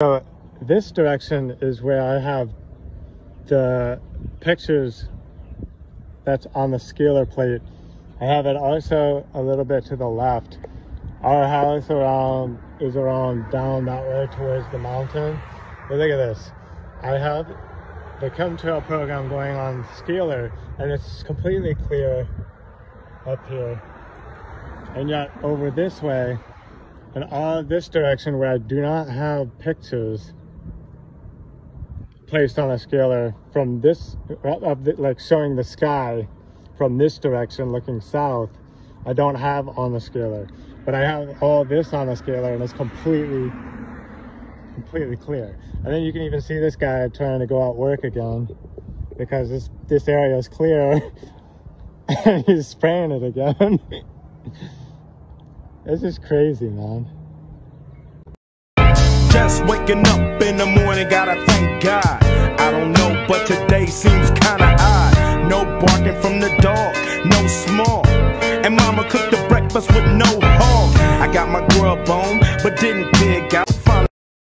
So this direction is where I have the pictures that's on the scalar plate. I have it also a little bit to the left. Our house around is around down that way towards the mountain. But look at this. I have the chemtrail program going on scalar and it's completely clear up here. And yet over this way and all this direction where I do not have pictures placed on a scalar from this, of the, like showing the sky from this direction looking south, I don't have on the scalar. But I have all this on the scalar and it's completely, completely clear. And then you can even see this guy trying to go out work again because this, this area is clear and he's spraying it again. it's just crazy, man. Just waking up in the morning, gotta thank God. I don't know, but today seems kinda odd. No barking from the dog, no small. And mama cooked the breakfast with no hog. I got my grub on, but didn't dig out.